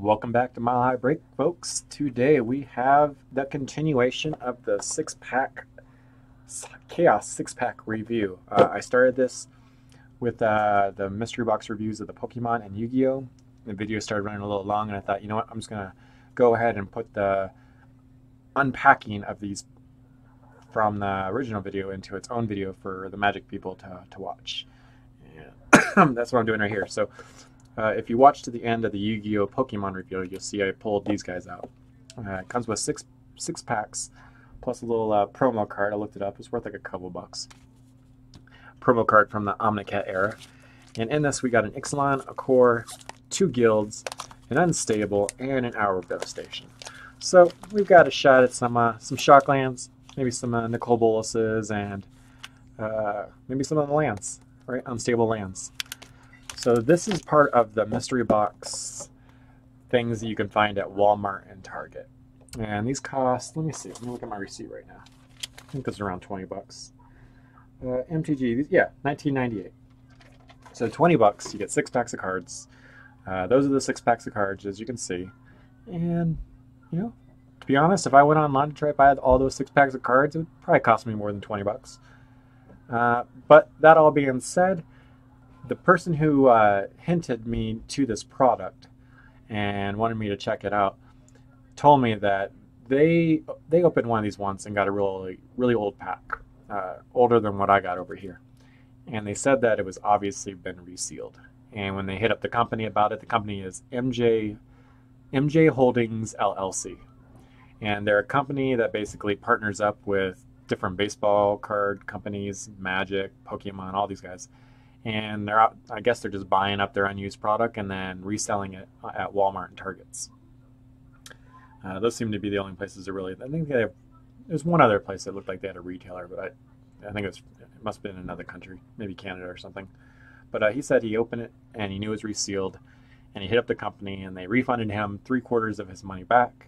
Welcome back to Mile High Break, folks. Today we have the continuation of the six pack Chaos six pack review. Uh, I started this with uh, the mystery box reviews of the Pokemon and Yu Gi Oh! The video started running a little long, and I thought, you know what, I'm just gonna go ahead and put the unpacking of these from the original video into its own video for the Magic people to, to watch. And that's what I'm doing right here. So uh, if you watch to the end of the Yu-Gi-Oh! Pokemon review, you'll see I pulled these guys out. Uh, it comes with six six packs, plus a little uh, promo card. I looked it up. It's worth like a couple bucks. Promo card from the Amonkhet era. And in this, we got an Ixalan, a Core, two Guilds, an Unstable, and an Hour of Devastation. So we've got a shot at some uh, some Shocklands, maybe some uh, Nicol Bolases, and uh, maybe some of the lands, right? Unstable lands. So this is part of the mystery box things that you can find at Walmart and Target. And these cost, let me see, let me look at my receipt right now. I think is around 20 bucks. Uh, MTG, yeah, 1998. So 20 bucks, you get six packs of cards. Uh, those are the six packs of cards, as you can see. And, you know, to be honest, if I went online to try to buy all those six packs of cards, it would probably cost me more than 20 bucks. Uh, but that all being said, the person who uh, hinted me to this product and wanted me to check it out told me that they they opened one of these once and got a really really old pack, uh, older than what I got over here, and they said that it was obviously been resealed. And when they hit up the company about it, the company is MJ MJ Holdings LLC, and they're a company that basically partners up with different baseball card companies, Magic, Pokemon, all these guys and they're out, I guess they're just buying up their unused product and then reselling it at Walmart and Targets. Uh, those seem to be the only places that really. I think they have. There's one other place that looked like they had a retailer, but I, I think it, was, it must have been another country, maybe Canada or something. But uh, he said he opened it and he knew it was resealed, and he hit up the company and they refunded him three quarters of his money back,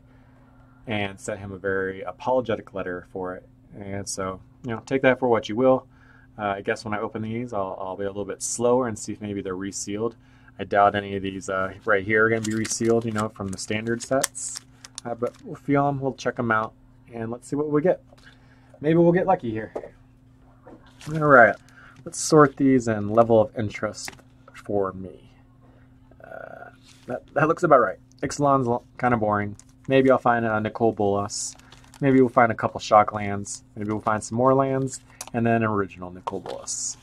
and sent him a very apologetic letter for it. And so, you know, take that for what you will. Uh, I guess when I open these, I'll, I'll, be a little bit slower and see if maybe they're resealed. I doubt any of these uh, right here are going to be resealed, you know, from the standard sets. Uh, but we'll feel them, we'll check them out, and let's see what we get. Maybe we'll get lucky here. All right, let's sort these in level of interest for me. Uh, that, that looks about right. Ixalan's kind of boring. Maybe I'll find a Nicol Bolas. Maybe we'll find a couple shock lands. Maybe we'll find some more lands and then original Nicol Bolas.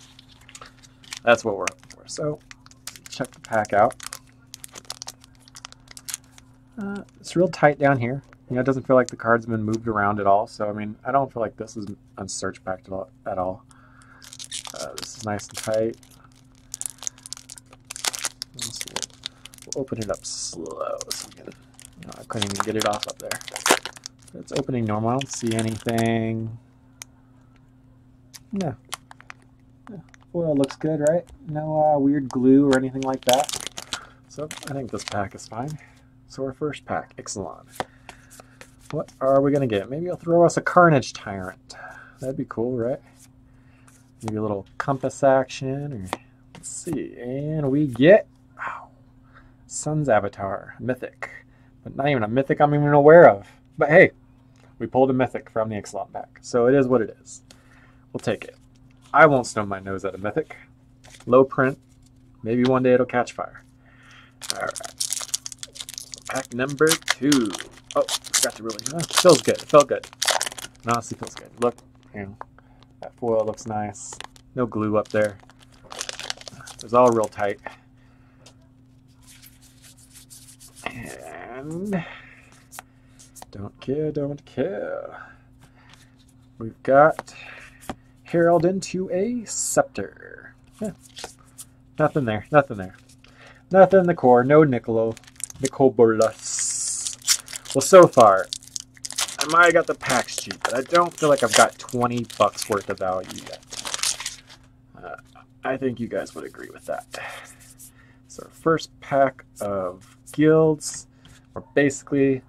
That's what we're up for. So check the pack out. Uh, it's real tight down here. You know, it doesn't feel like the card's been moved around at all. So, I mean, I don't feel like this is unsearch packed at all. At all. Uh, this is nice and tight. We'll open it up slow so we can, you know, I couldn't even get it off up there. It's opening normal. I don't see anything. Yeah. Foil looks good, right? No uh, weird glue or anything like that. So I think this pack is fine. So our first pack, Ixalan. What are we going to get? Maybe I'll throw us a Carnage Tyrant. That'd be cool, right? Maybe a little compass action. Or, let's see. And we get wow, Sun's Avatar, Mythic. But not even a Mythic I'm even aware of. But hey, we pulled a Mythic from the Ixalan pack. So it is what it is. We'll take it. I won't snub my nose at a mythic. Low print. Maybe one day it'll catch fire. Alright. Pack number two. Oh, forgot to really. Oh, feels good. It felt good. It honestly feels good. Look, you know, that foil looks nice. No glue up there. It's all real tight. And don't care, don't care. We've got Herald into a Scepter. Yeah. Nothing there. Nothing there. Nothing in the core. No Nicolo. Nicobolus. Well, so far, I might have got the packs cheap, but I don't feel like I've got 20 bucks worth of value yet. Uh, I think you guys would agree with that. So first pack of guilds, We're basically,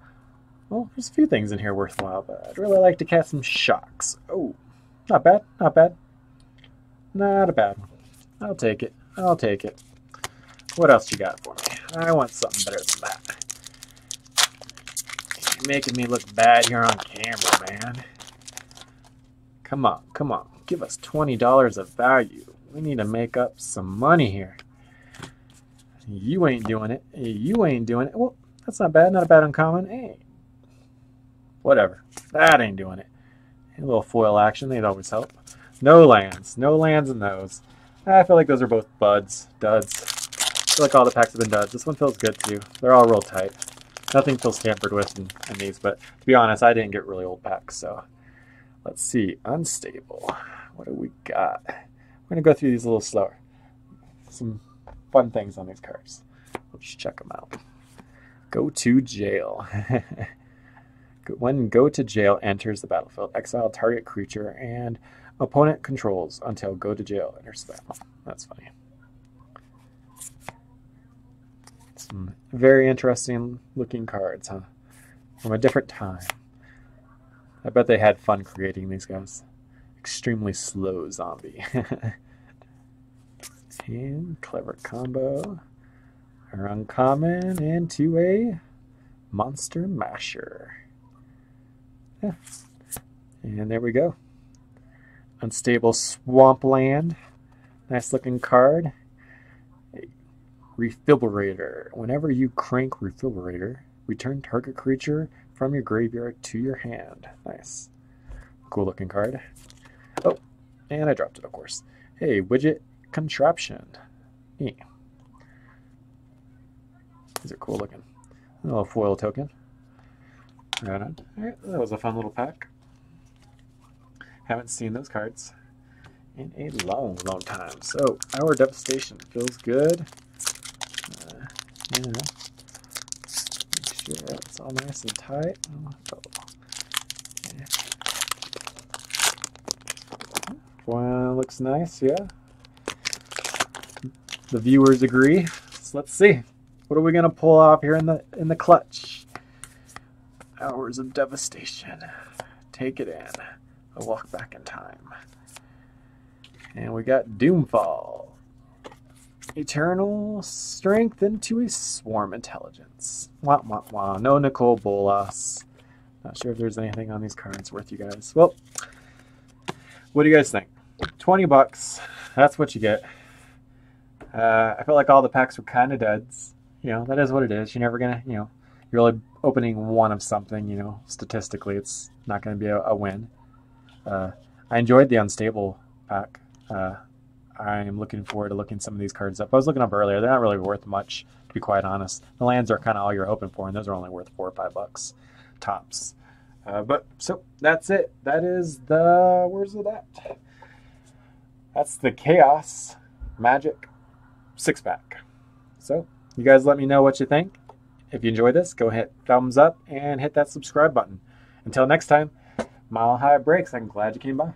well, there's a few things in here worthwhile, but I'd really like to catch some shocks. Oh, not bad, not bad. Not a bad one. I'll take it. I'll take it. What else you got for me? I want something better than that. You're making me look bad here on camera, man. Come on, come on. Give us $20 of value. We need to make up some money here. You ain't doing it. You ain't doing it. Well, that's not bad. Not a bad uncommon. Hey, whatever. That ain't doing it. A little foil action. They'd always help. No lands. No lands in those. I feel like those are both buds. Duds. I feel like all the packs have been duds. This one feels good too. They're all real tight. Nothing feels tampered with in, in these, but to be honest, I didn't get really old packs, so let's see. Unstable. What do we got? We're to go through these a little slower. Some fun things on these cards. Let's check them out. Go to jail. when go to jail enters the battlefield, exile target creature and opponent controls until go to jail enters the. That's funny. Some very interesting looking cards, huh? From a different time. I bet they had fun creating these guys. Extremely slow zombie. and clever combo. Are uncommon and 2A monster masher. Yeah. And there we go. Unstable Swampland. Nice looking card. Refibrillator. Whenever you crank Refibrillator, return target creature from your graveyard to your hand. Nice. Cool looking card. Oh, and I dropped it, of course. Hey, widget contraption. Neat. These are cool looking. A little foil token. Alright, that was a fun little pack. Haven't seen those cards in a long, long time. So, our devastation feels good. Uh, know, make sure it's all nice and tight. Oh, yeah. Looks nice, yeah. The viewers agree. So let's see. What are we gonna pull off here in the in the clutch? Hours of devastation. Take it in. A walk back in time. And we got Doomfall. Eternal strength into a swarm intelligence. Wah, wah, wah. No Nicol Bolas. Not sure if there's anything on these cards worth you guys. Well, what do you guys think? 20 bucks. That's what you get. Uh, I felt like all the packs were kind of duds. You know, that is what it is. You're never going to, you know, you're only opening one of something, you know, statistically, it's not going to be a, a win. Uh, I enjoyed the unstable pack. Uh, I'm looking forward to looking some of these cards up. I was looking up earlier. They're not really worth much, to be quite honest. The lands are kind of all you're hoping for, and those are only worth four or five bucks tops. Uh, but so that's it. That is the where's it at? That's the Chaos Magic six pack. So you guys let me know what you think. If you enjoyed this, go hit thumbs up and hit that subscribe button. Until next time, Mile High Breaks. I'm glad you came by.